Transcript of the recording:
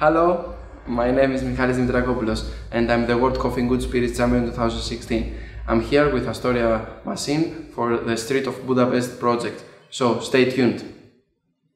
Hello, my name is Michalis Dimitrakopoulos and I'm the World Coffee and Good Spirits Champion 2016. I'm here with Astoria Masin for the Street of Budapest project, so stay tuned.